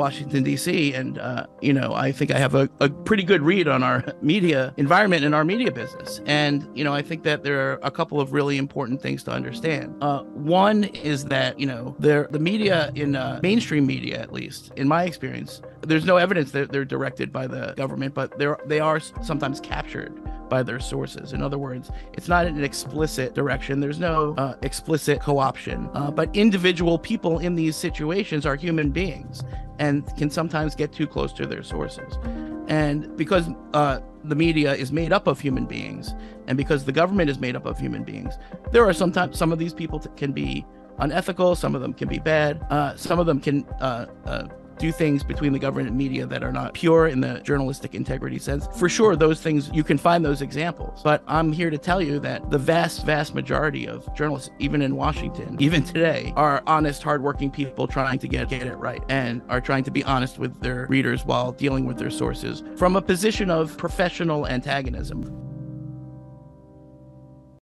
Washington, D.C. And, uh, you know, I think I have a, a, pretty good read on our media environment and our media business. And, you know, I think that there are a couple of really important things to understand. Uh, one is that, you know, the media in uh, mainstream media, at least in my experience, there's no evidence that they're directed by the government, but they're, they are sometimes captured by their sources. In other words, it's not an explicit direction. There's no uh, explicit co-option. Uh, but individual people in these situations are human beings and can sometimes get too close to their sources. And because uh, the media is made up of human beings, and because the government is made up of human beings, there are sometimes some of these people t- can be unethical. Some of them can be bad. Uh, some of them can uh, uh, do things between the government and media that are not pure in the journalistic integrity sense. For sure, those things, you can find those examples. But I'm here to tell you that the vast, vast majority of journalists, even in Washington, even today, are honest, hardworking people trying to get, get it right and are trying to be honest with their readers while dealing with their sources from a position of professional antagonism.